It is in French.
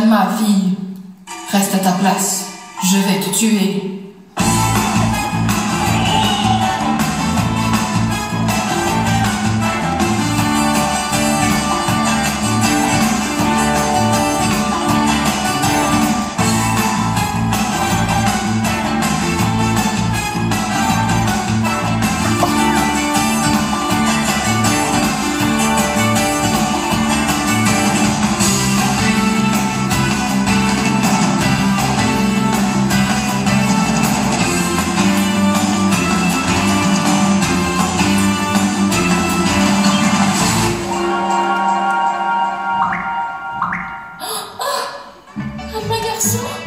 ma fille. Reste à ta place. Je vais te tuer. Yes, sir.